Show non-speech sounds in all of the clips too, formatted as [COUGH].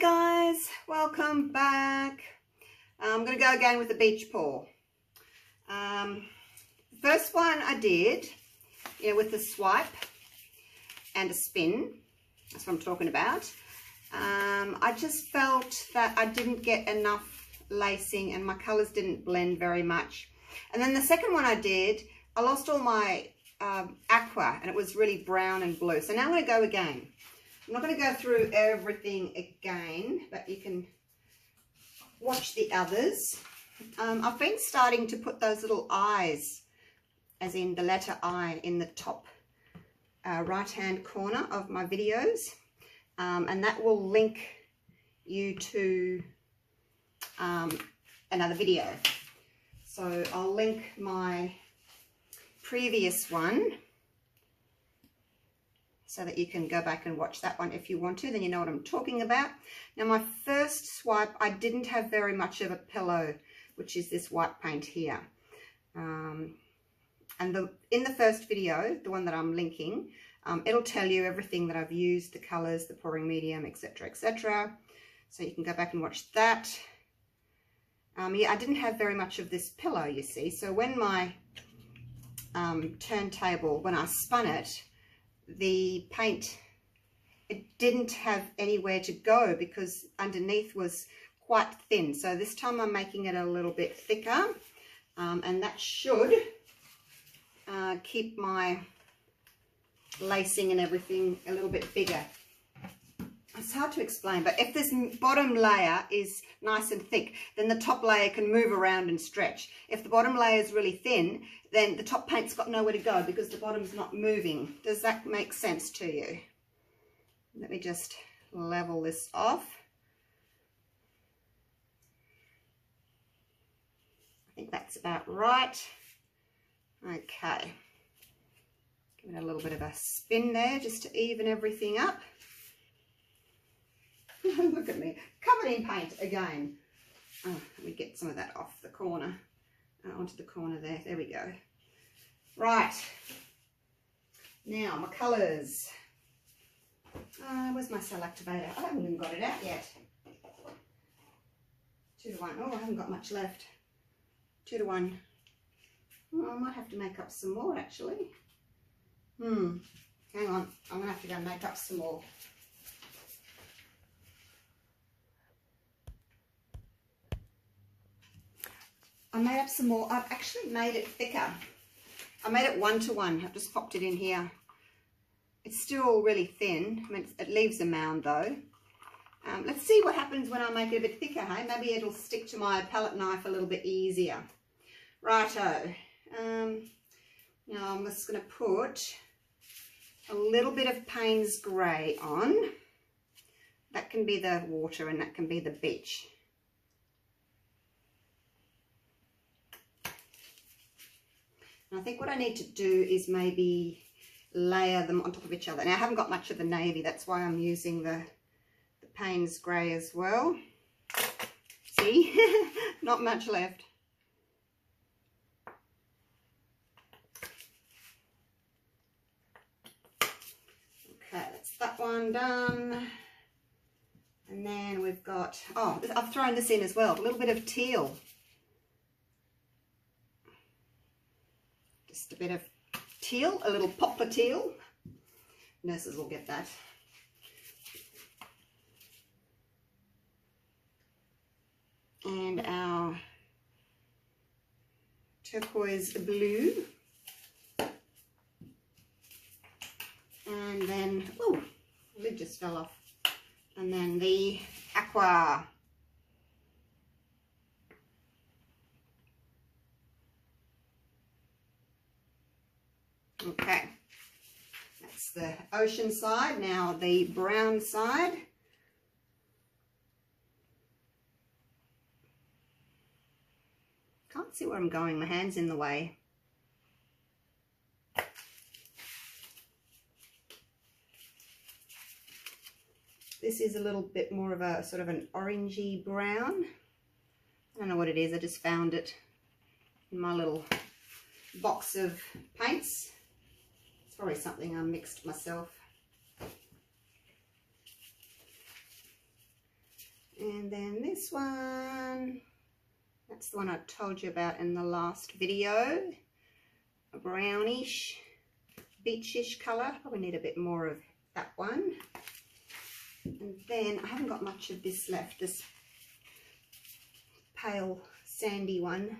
Guys, welcome back. I'm going to go again with the beach pour. Um, first one I did, you know, with the swipe and a spin. That's what I'm talking about. Um, I just felt that I didn't get enough lacing and my colours didn't blend very much. And then the second one I did, I lost all my um, aqua and it was really brown and blue. So now I'm going to go again. I'm not going to go through everything again, but you can watch the others. Um, I've been starting to put those little eyes, as in the letter I, in the top uh, right-hand corner of my videos. Um, and that will link you to um, another video. So I'll link my previous one so that you can go back and watch that one if you want to, then you know what I'm talking about. Now my first swipe, I didn't have very much of a pillow, which is this white paint here. Um, and the, in the first video, the one that I'm linking, um, it'll tell you everything that I've used, the colours, the pouring medium, etc, etc. So you can go back and watch that. Um, yeah, I didn't have very much of this pillow, you see. So when my um, turntable, when I spun it, the paint, it didn't have anywhere to go because underneath was quite thin. So this time I'm making it a little bit thicker um, and that should uh, keep my lacing and everything a little bit bigger. It's hard to explain, but if this bottom layer is nice and thick, then the top layer can move around and stretch. If the bottom layer is really thin, then the top paint's got nowhere to go because the bottom's not moving. Does that make sense to you? Let me just level this off. I think that's about right. Okay. Give it a little bit of a spin there just to even everything up. [LAUGHS] Look at me, covered in paint again. Oh, let me get some of that off the corner, uh, onto the corner there. There we go. Right. Now, my colours. Uh, where's my cell activator? I haven't even got it out yet. Two to one. Oh, I haven't got much left. Two to one. Oh, I might have to make up some more, actually. Hmm. Hang on. I'm going to have to go make up some more. I made up some more. I've actually made it thicker. I made it one to one. I've just popped it in here. It's still really thin. I mean, it leaves a mound though. Um, let's see what happens when I make it a bit thicker, hey? Maybe it'll stick to my palette knife a little bit easier. Righto. Um, now I'm just going to put a little bit of Payne's Grey on. That can be the water and that can be the beach. And I think what I need to do is maybe layer them on top of each other. Now I haven't got much of the navy, that's why I'm using the, the Payne's Grey as well. See, [LAUGHS] not much left. Okay, that's that one done. And then we've got, oh, I've thrown this in as well, a little bit of teal. Just a bit of teal, a little poplar teal. Nurses will get that. And our turquoise blue. And then, oh, lid just fell off. And then the aqua Okay, that's the ocean side. Now the brown side. Can't see where I'm going. My hand's in the way. This is a little bit more of a sort of an orangey brown. I don't know what it is. I just found it in my little box of paints probably something I mixed myself. And then this one, that's the one I told you about in the last video. A brownish, beachish colour. Probably need a bit more of that one. And then I haven't got much of this left, this pale sandy one.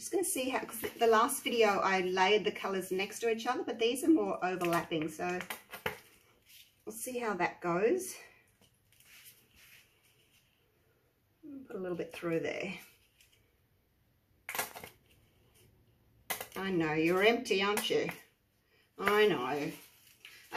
Just going to see how, because the last video I layered the colours next to each other, but these are more overlapping, so we'll see how that goes. Put a little bit through there. I know, you're empty, aren't you? I know.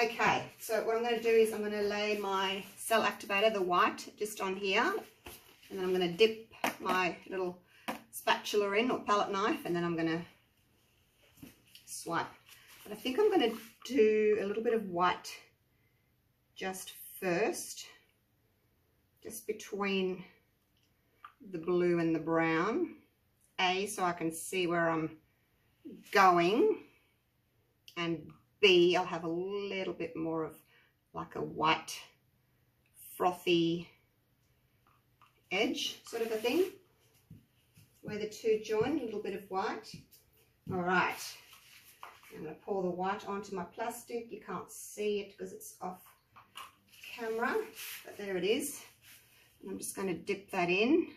Okay, so what I'm going to do is I'm going to lay my cell activator, the white, just on here. And then I'm going to dip my little spatula in or palette knife and then I'm going to swipe. But I think I'm going to do a little bit of white just first, just between the blue and the brown. A, so I can see where I'm going and B, I'll have a little bit more of like a white frothy edge sort of a thing where the two join, a little bit of white. All right, I'm going to pour the white onto my plastic. You can't see it because it's off camera, but there it is. And I'm just going to dip that in.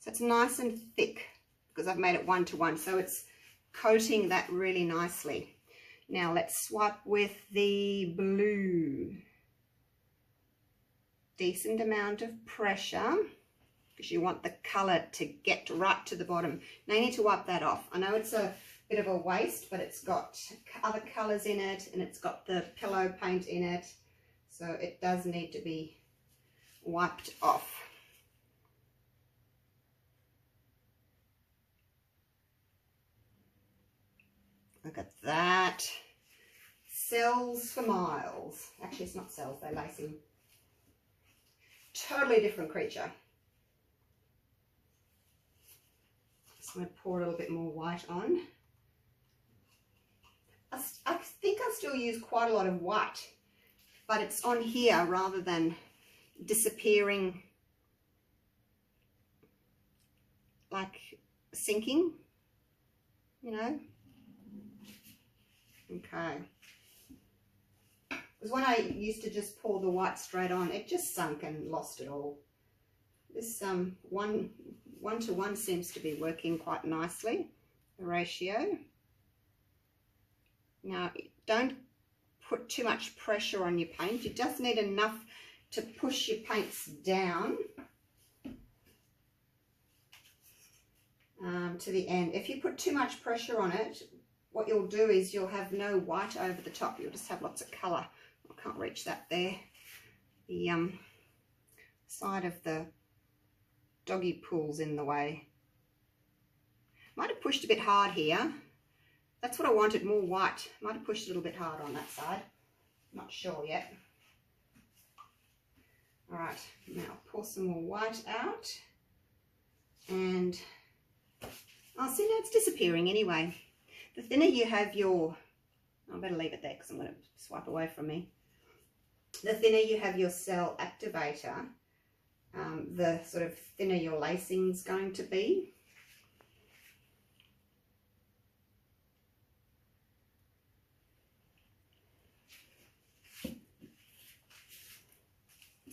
So it's nice and thick because I've made it one to one. So it's coating that really nicely. Now let's swipe with the blue. Decent amount of pressure because you want the colour to get right to the bottom. Now you need to wipe that off. I know it's a bit of a waste, but it's got other colours in it and it's got the pillow paint in it. So it does need to be wiped off. Look at that. Cells for miles. Actually, it's not cells, they're lacing. Totally different creature. Just going to pour a little bit more white on. I, I think I still use quite a lot of white, but it's on here rather than disappearing like sinking, you know, Okay. Because when I used to just pour the white straight on, it just sunk and lost it all. This um, one, one to one seems to be working quite nicely, the ratio. Now, don't put too much pressure on your paint. You just need enough to push your paints down um, to the end. If you put too much pressure on it, what you'll do is you'll have no white over the top. You'll just have lots of colour. I can't reach that there. The um, side of the doggy pulls in the way. Might have pushed a bit hard here. That's what I wanted, more white. Might have pushed a little bit hard on that side. Not sure yet. All right, now pour some more white out. And, oh, see, now it's disappearing anyway. The thinner you have your, I better leave it there because I'm going to swipe away from me. The thinner you have your cell activator, um, the sort of thinner your lacing is going to be.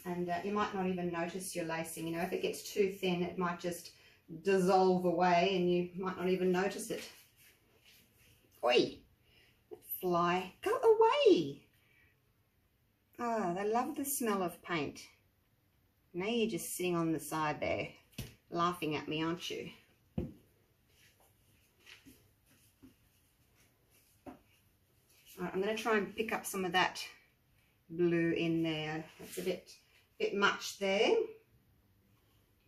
And uh, you might not even notice your lacing. You know, if it gets too thin, it might just dissolve away and you might not even notice it. Oi, fly, go away. Oh, they love the smell of paint. Now you're just sitting on the side there, laughing at me, aren't you? Right, I'm going to try and pick up some of that blue in there. That's a bit, bit much there.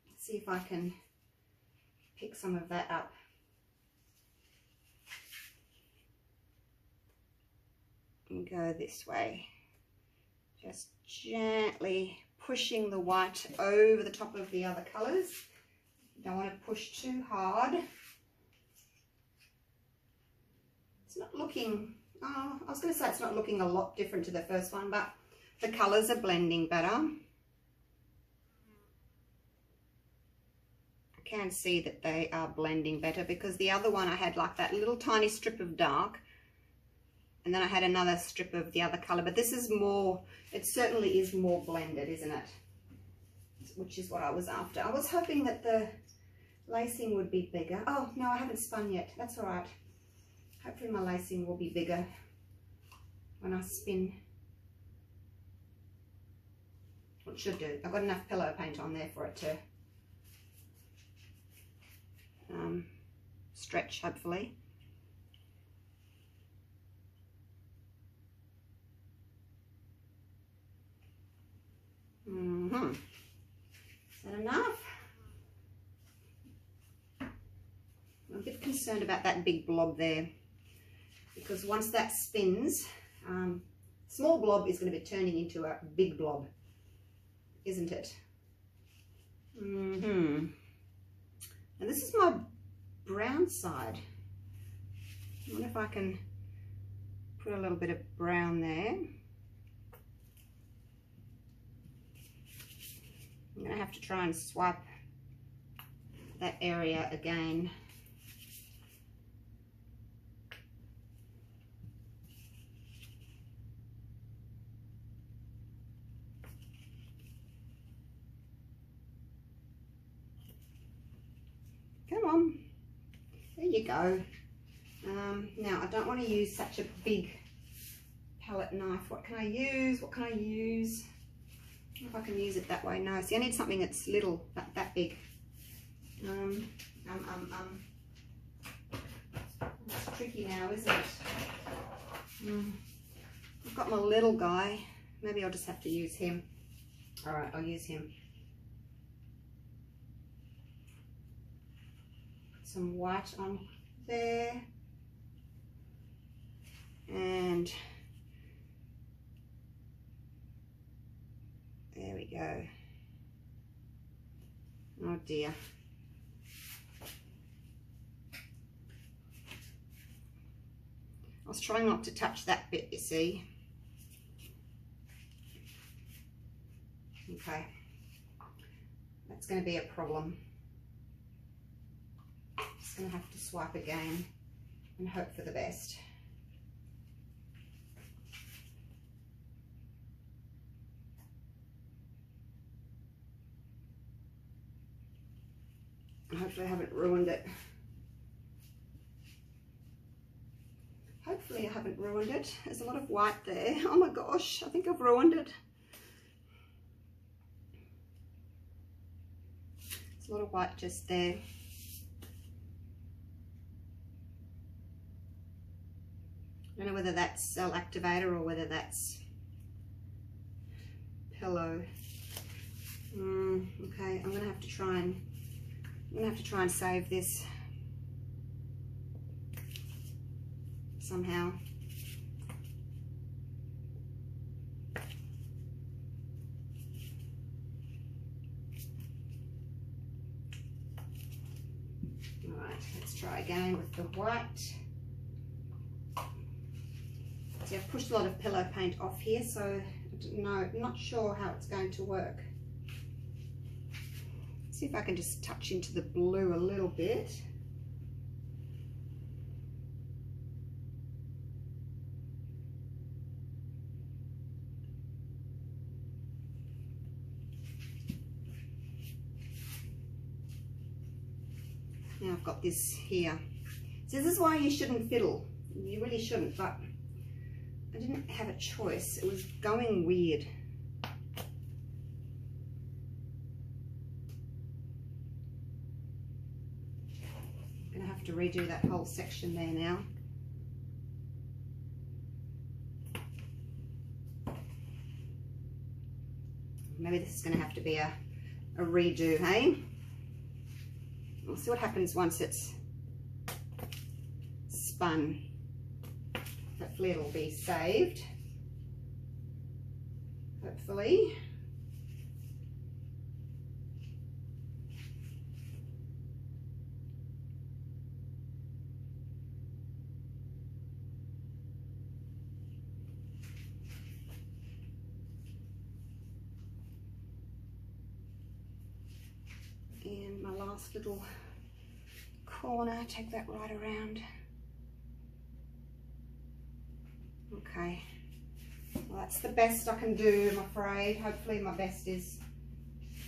Let's see if I can pick some of that up. and go this way. Just gently pushing the white over the top of the other colours. Don't want to push too hard. It's not looking, oh, I was going to say it's not looking a lot different to the first one, but the colours are blending better. I can see that they are blending better because the other one I had like that little tiny strip of dark and then I had another strip of the other colour but this is more it certainly is more blended isn't it? Which is what I was after. I was hoping that the lacing would be bigger. Oh no I haven't spun yet. That's all right. Hopefully my lacing will be bigger when I spin. It should do? I've got enough pillow paint on there for it to um, stretch hopefully Mm hmm Is that enough? I'm a bit concerned about that big blob there because once that spins, um, small blob is going to be turning into a big blob, isn't it? Mm hmm And this is my brown side. I wonder if I can put a little bit of brown there. I'm going to have to try and swipe that area again. Come on. There you go. Um, now, I don't want to use such a big palette knife. What can I use? What can I use? If I can use it that way. No, see, I need something that's little, that, that big. Um, um, um, um. It's tricky now, isn't it? Mm. I've got my little guy. Maybe I'll just have to use him. All right, I'll use him. Some white on there. And There we go. Oh dear. I was trying not to touch that bit, you see. Okay. That's going to be a problem. Just going to have to swipe again and hope for the best. Hopefully I haven't ruined it. Hopefully I haven't ruined it. There's a lot of white there. Oh my gosh, I think I've ruined it. There's a lot of white just there. I don't know whether that's cell activator or whether that's pillow. Mm, okay, I'm going to have to try and I'm gonna have to try and save this somehow. All right, let's try again with the white. See, I've pushed a lot of pillow paint off here, so no, not sure how it's going to work see if I can just touch into the blue a little bit. Now I've got this here. So this is why you shouldn't fiddle. You really shouldn't, but I didn't have a choice. It was going weird. To redo that whole section there now. Maybe this is going to have to be a, a redo, hey? We'll see what happens once it's spun. Hopefully it'll be saved. Hopefully. last little corner, take that right around. Okay, well, that's the best I can do, I'm afraid. Hopefully my best is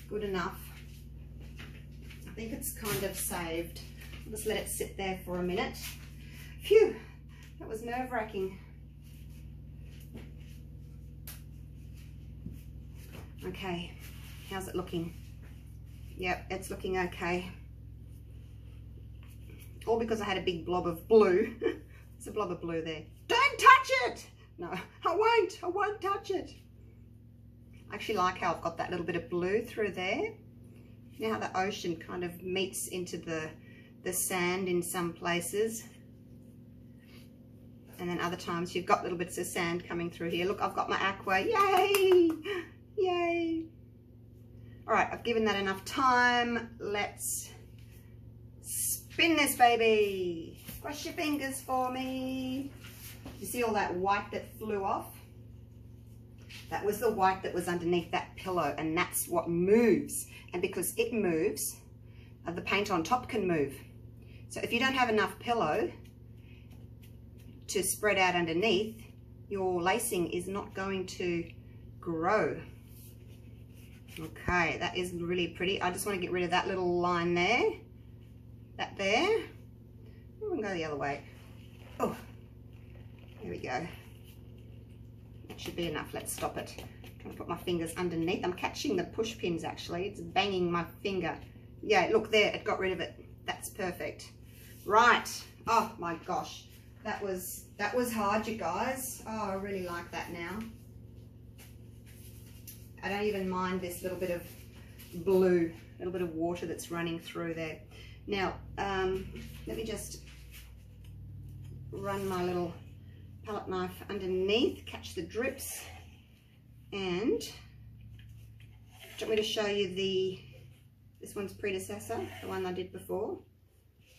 good enough. I think it's kind of saved. I'll just let it sit there for a minute. Phew, that was nerve-wracking. Okay, how's it looking? Yep, it's looking okay. All because I had a big blob of blue. [LAUGHS] it's a blob of blue there. Don't touch it! No, I won't. I won't touch it. I actually like how I've got that little bit of blue through there. You know how the ocean kind of meets into the, the sand in some places. And then other times you've got little bits of sand coming through here. Look, I've got my aqua. Yay! [LAUGHS] Yay! All right, I've given that enough time. Let's spin this baby. Cross your fingers for me. You see all that white that flew off? That was the white that was underneath that pillow and that's what moves. And because it moves, uh, the paint on top can move. So if you don't have enough pillow to spread out underneath, your lacing is not going to grow. Okay, that is really pretty. I just want to get rid of that little line there. That there. Going to go the other way. Oh, there we go. That should be enough. Let's stop it. I'm trying to put my fingers underneath. I'm catching the push pins actually. It's banging my finger. Yeah, look there. It got rid of it. That's perfect. Right. Oh my gosh. That was that was hard, you guys. Oh, I really like that now. I don't even mind this little bit of blue, a little bit of water that's running through there. Now, um, let me just run my little palette knife underneath, catch the drips, and do you want me to show you the, this one's predecessor, the one I did before?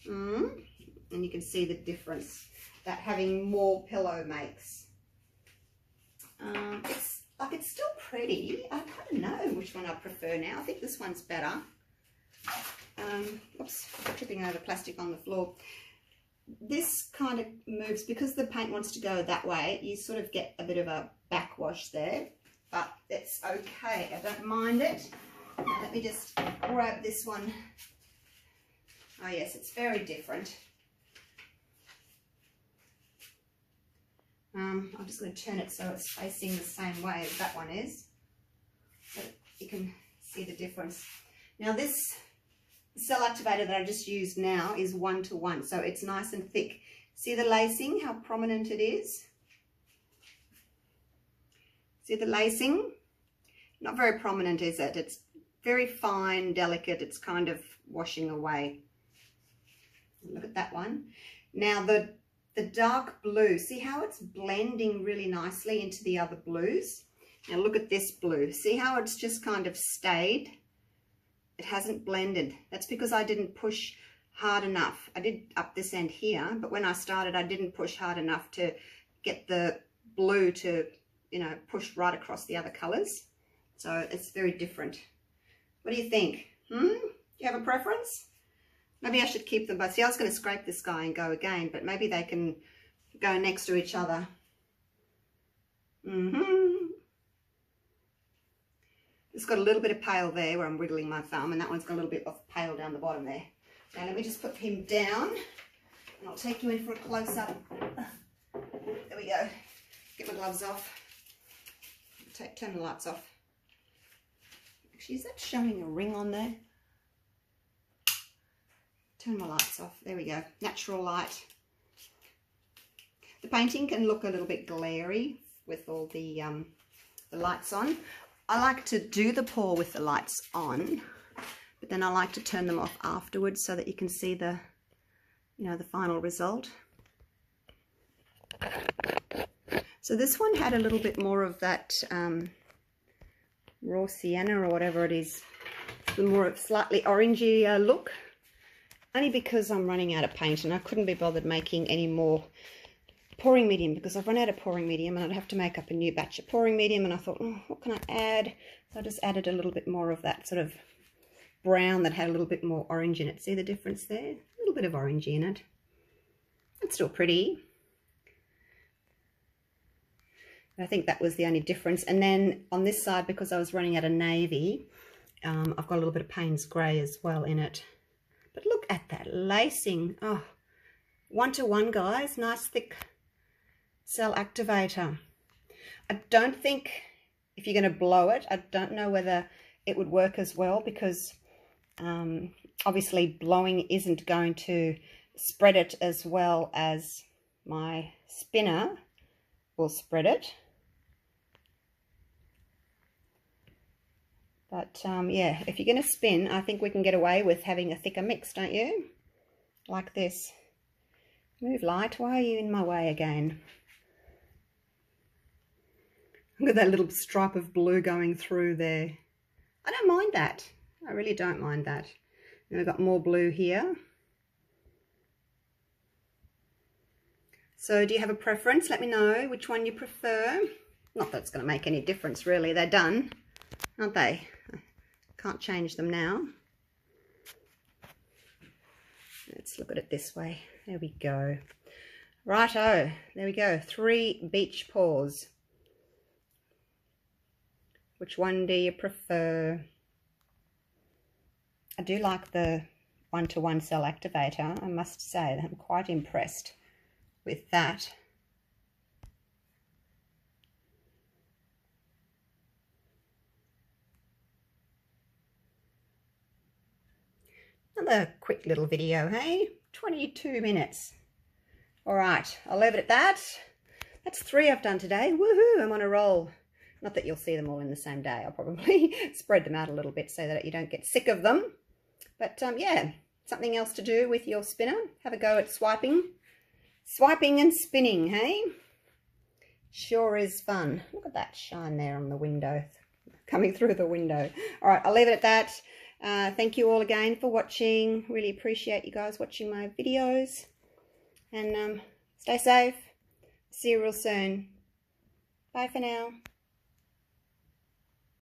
Mm, and you can see the difference that having more pillow makes. Um, it's like it's still pretty. I kind of know which one I prefer now. I think this one's better. Um, oops, tripping over plastic on the floor. This kind of moves, because the paint wants to go that way, you sort of get a bit of a backwash there, but it's okay. I don't mind it. Let me just grab this one. Oh yes, it's very different. Um, I'm just going to turn it so it's facing the same way as that one is. So you can see the difference. Now this cell activator that I just used now is one to one. So it's nice and thick. See the lacing, how prominent it is? See the lacing? Not very prominent, is it? It's very fine, delicate. It's kind of washing away. Look at that one. Now the the dark blue, see how it's blending really nicely into the other blues? Now look at this blue. See how it's just kind of stayed? It hasn't blended. That's because I didn't push hard enough. I did up this end here, but when I started, I didn't push hard enough to get the blue to, you know, push right across the other colors. So it's very different. What do you think? Hmm? Do you have a preference? Maybe I should keep them both. See, I was going to scrape this guy and go again, but maybe they can go next to each other. Mm-hmm. It's got a little bit of pale there where I'm wiggling my thumb, and that one's got a little bit of pale down the bottom there. Now let me just put him down, and I'll take you in for a close-up. There we go. Get my gloves off. Take, turn the lights off. Actually, is that showing a ring on there? turn my lights off. There we go. Natural light. The painting can look a little bit glary with all the, um, the lights on. I like to do the pour with the lights on, but then I like to turn them off afterwards so that you can see the, you know, the final result. So this one had a little bit more of that um, raw sienna or whatever it is, the more slightly orangey uh, look only because I'm running out of paint and I couldn't be bothered making any more pouring medium because I've run out of pouring medium and I'd have to make up a new batch of pouring medium and I thought, oh, what can I add? So I just added a little bit more of that sort of brown that had a little bit more orange in it. See the difference there? A little bit of orangey in it. It's still pretty. I think that was the only difference. And then on this side, because I was running out of navy, um, I've got a little bit of Payne's Grey as well in it. But look at that lacing. Oh, one to one, guys. Nice thick cell activator. I don't think if you're going to blow it, I don't know whether it would work as well because um, obviously blowing isn't going to spread it as well as my spinner will spread it. But um, yeah, if you're going to spin, I think we can get away with having a thicker mix, don't you? Like this. Move light, why are you in my way again? Look at that little stripe of blue going through there. I don't mind that. I really don't mind that. And we've got more blue here. So do you have a preference? Let me know which one you prefer. Not that it's going to make any difference really. They're done, aren't they? Can't change them now. Let's look at it this way. There we go. Righto, there we go. Three beach pours. Which one do you prefer? I do like the one-to-one -one cell activator. I must say that I'm quite impressed with that. Another quick little video, hey? 22 minutes. All right, I'll leave it at that. That's three I've done today. Woohoo, I'm on a roll. Not that you'll see them all in the same day. I'll probably [LAUGHS] spread them out a little bit so that you don't get sick of them. But um, yeah, something else to do with your spinner. Have a go at swiping. Swiping and spinning, hey? Sure is fun. Look at that shine there on the window, [LAUGHS] coming through the window. All right, I'll leave it at that. Uh, thank you all again for watching. Really appreciate you guys watching my videos. And um, stay safe. See you real soon. Bye for now.